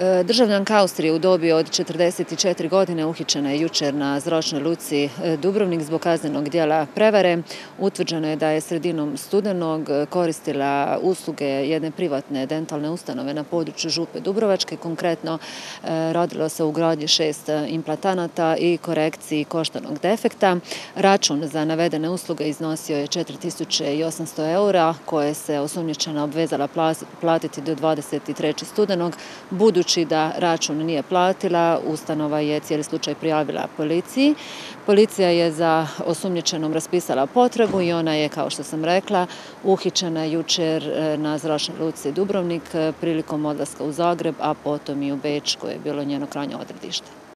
E, državljanka Austrije u dobi od 44 godine uhićena je jučer na zročnoj luci e, Dubrovnik zbog kaznenog dijela prevare. Utvrđeno je da je sredinom studenog koristila usluge jedne privatne dentalne ustanove na području Župe Dubrovačke. Konkretno e, rodilo se u gradnji šest implantanata i korekciji koštanog defekta. Račun za navedene usluge iznosio je 4800 eura koje se osumnjičena obvezala platiti do 23. studenog. Budući budući da račun nije platila, ustanova je cijeli slučaj prijavila policiji. Policija je za osumnjičenom raspisala potragu i ona je, kao što sam rekla, uhićena jučer e, na zračnoj luci Dubrovnik e, prilikom odlaska u Zagreb, a potom i u Beč koje je bilo njeno krajnje odredište.